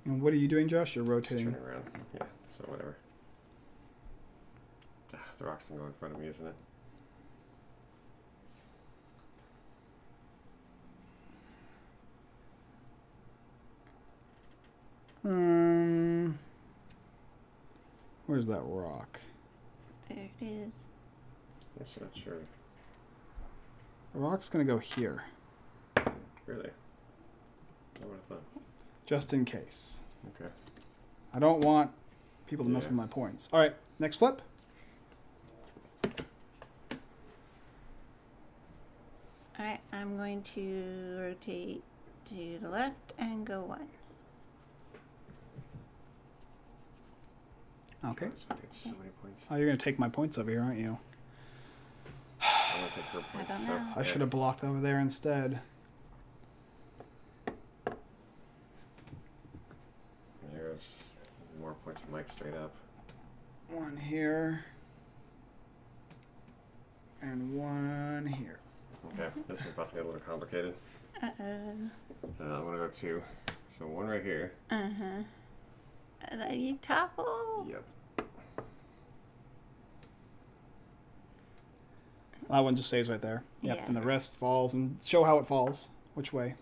And what are you doing, Josh? You're Just rotating. turning around. Yeah, so whatever. Ah, the rock's gonna go in front of me, isn't it? Um, where's that rock? There it is. I'm not sure. The rock's gonna go here, Really? I would have thought. just in case. Okay. I don't want people to mess with my points. All right, next flip. Alright, I'm going to rotate to the left and go one. Okay. That's why I so many points. Oh, you're gonna take my points over here, aren't you? I want to take her points. don't so, know. I should have blocked over there instead. There's more points for Mike straight up. One here. And one here. Okay, this is about to get a little complicated. Uh oh. So I'm gonna go two. So one right here. Uh huh. That you topple? Yep. That one just stays right there. Yep. Yeah. And the rest falls and show how it falls. Which way?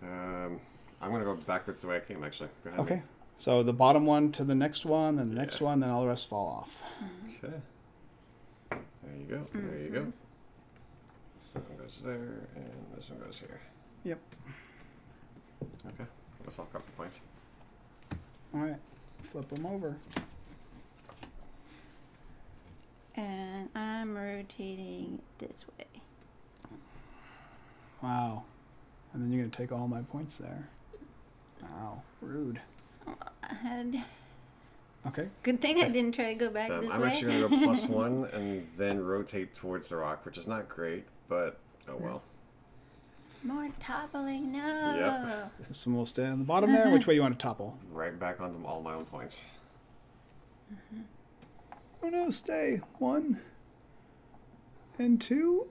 Um, I'm gonna go backwards the way I came actually. Behind me. Okay. So the bottom one to the next one, then the next Yeah. one, then all the rest fall off. Okay. There you go. There you go. So one goes there, and this one goes here. Yep. Okay. Let's all couple points. All right. Flip them over. And I'm rotating this way. Wow. And then you're gonna take all my points there. Wow. Rude. I had. Okay. Good thing I didn't try to go back Um, this I'm way. actually gonna go plus one and then rotate towards the rock, which is not great, but Oh well. More toppling, no. Yep. This one will stay on the bottom there. Which way you want to topple? Right back onto all my own points. Oh no, stay. One. And two.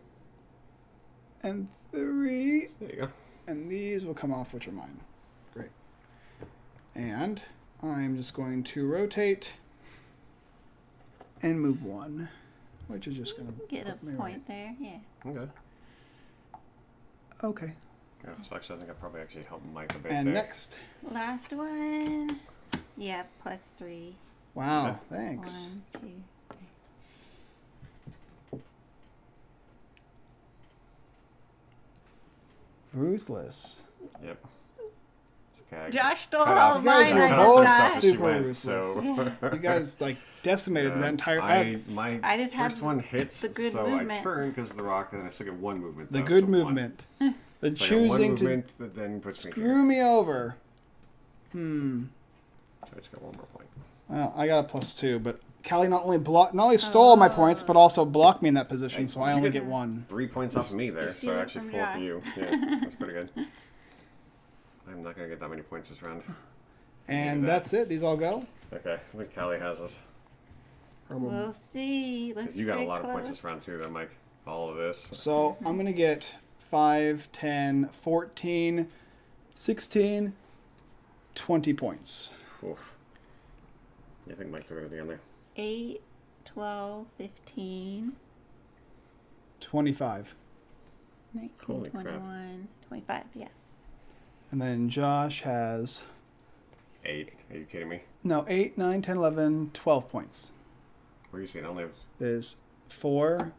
And three. There you go. And these will come off, which are mine. Great. And I'm just going to rotate and move one, which is just going to Get a put me point there, yeah. Okay. Okay. Yeah, so actually, I think I probably actually helped Mike a bit And there. next. Last one. Yeah, plus three. Wow, thanks. One, two, three. Ruthless. Yep. It's okay. I Josh stole all off- of You guys mine. are I cut did off both the not. stuff that she super went, ruthless. so. You guys like decimated Uh, that entire. I, my I just first one hits, the good so movement. I turn because of the rock, and then I still get one movement. the though, good so movement. the So choosing one to movement that then puts me screw here. me over. Hmm. So I just got one more point. Well, I got a plus two, but Callie not only block, not only stole my points, but also blocked me in that position, so I only get- get one. Three points off of me there, so actually four Josh. for you. Yeah, that's pretty good. I'm not gonna get that many points this round. And that. that's it. These all go. Okay, I think Callie has us. We'll see. Let's 'Cause you got a get lot of points this round too, then, Mike. All of this. So I'm going to get 5, 10, 14, 16, 20 points. Oof. I think Mike took everything on there. 8, 12, 15, 25. 19, Holy crap. 21, 25. Yeah. And then Josh has, Eight. Are you kidding me? no, 8, 9, 10, 11, 12 points. Where are you seeing? I only have There's 4,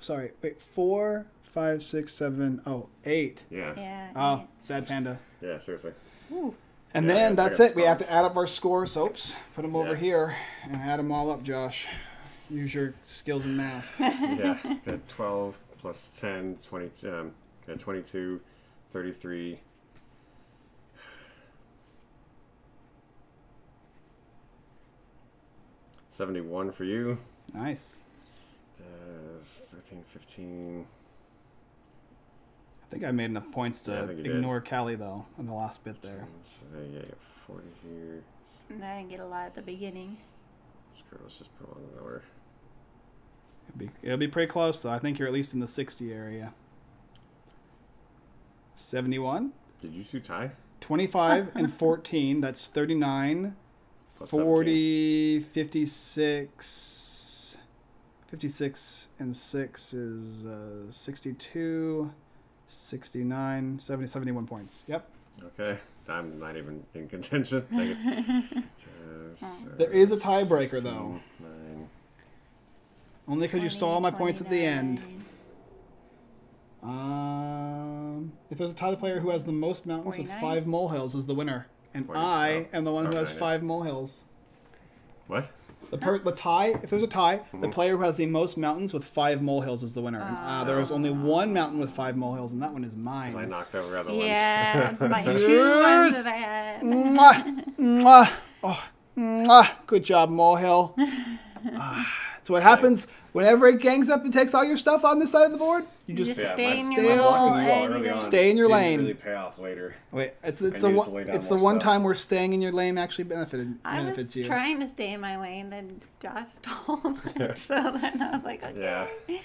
sorry, wait, 4, 5, 6, 7, oh, 8. yeah. Yeah. Oh, sad panda. Yeah, seriously. Ooh. And Yeah, then that's I that's it. We have to add up our scores. Oops. Put them over Yeah. here and add them all up, Josh. Use your skills in math. yeah. Got 12 plus 10, 20, um, got 22, 33. Seventy-one for you. nice. Does 13, 15. I think I made enough points to think you did. ignore Callie though in the last bit there. So, yeah, you 40 here. And I didn't get a lot at the beginning. Screw it, let's just put one lower. It'll be, it'll be pretty close though. I think you're at least in the 60 area. 71, Did you two tie? 25, and 14. That's 39, Plus 17. 40, 56. 56 and 6 is uh, 62, 69, 70, 71 points. Yep. Okay, I'm not even in contention. Dang. Uh, There is a tiebreaker, though. nine. Only because you stole all my points at the end. Um, if there's a tie, the player who has the most mountains with five molehills is the winner, and 40, I oh, am the one who has five molehills. What? The per- the tie, if there's a tie, Mm-hmm. the player who has the most mountains with five molehills is the winner. And uh, there is only one mountain with five molehills, and that one is 'Cause I mine. knocked over other ones. Yeah, my two ones that I had. Mwah, mwah, oh, mwah. Good job, molehill. Ah, That's what happens whenever it gangs up and takes all your stuff on this side of the board. You just Just yeah, stay in your stay little blocking you all edge. early on Stay in your lane. really pay off later. wait. It's it's I the one to lay down it's the more one stuff. time where staying in your lane actually benefited I was benefits you. trying to stay in my lane, then Josh stole mine. so then I was like, okay. Yeah.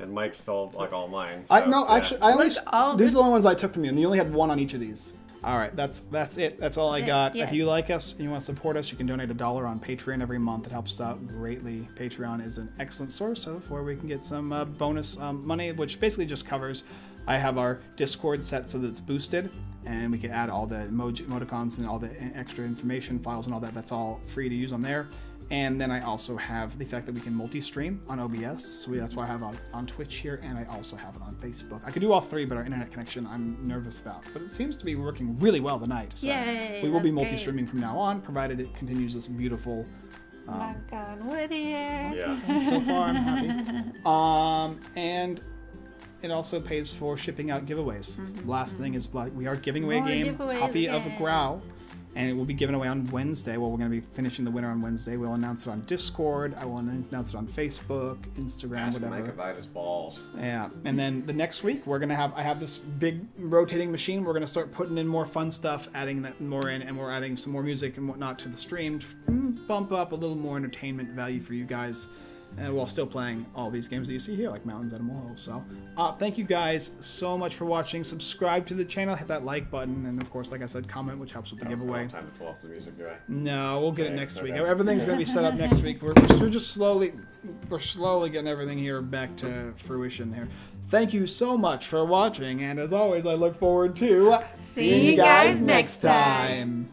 And Mike stole like all mine. I so, no, yeah. actually, I only all these this- are the only ones I took from you, and you only had one on each of these. All right, that's that's it. That's all I got. yeah. If you like us and you want to support us, you can donate a dollar on Patreon every month. It helps us out greatly. Patreon is an excellent source of where we can get some uh, bonus um, money, which basically just covers. I have our Discord set so that it's boosted, and we can add all the emoji, emoticons and all the extra information files and all that. That's all free to use on there. And then I also have the fact that we can multi-stream on OBS, so that's why I have it on, on Twitch here, and I also have it on Facebook. I could do all three, but our internet connection I'm nervous about. But it seems to be working really well tonight. So Yay, we will be multi-streaming from now on, provided it continues this beautiful. Knock on wood here. Yeah. So far, I'm happy. Um, and it also pays for shipping out giveaways. Last thing is like we are giving away. More a game giveaways copy of. Growl. And it will be given away on Wednesday. Well, we're going to be finishing the winner on Wednesday. We'll announce it on Discord. I will announce it on Facebook, Instagram, Ask whatever. Megavitus balls. Yeah, and then the next week we're gonna have I have this big rotating machine. We're gonna start putting in more fun stuff, adding that more in, and we're adding some more music and whatnot to the stream, to mm, bump up a little more entertainment value for you guys, uh, while still playing all these games that you see here, like Mountains at a Molehill. So, uh, thank you guys so much for watching. Subscribe to the channel, hit that like button, and of course, like I said, comment, which helps with the I don't giveaway. have time to pull up the music, do I? No, we'll get it next week. okay. Everything's gonna be set up next week. We're, we're just slowly, we're slowly getting everything here back to fruition here. Thank you so much for watching, and as always, I look forward to Seeing you guys next time. time.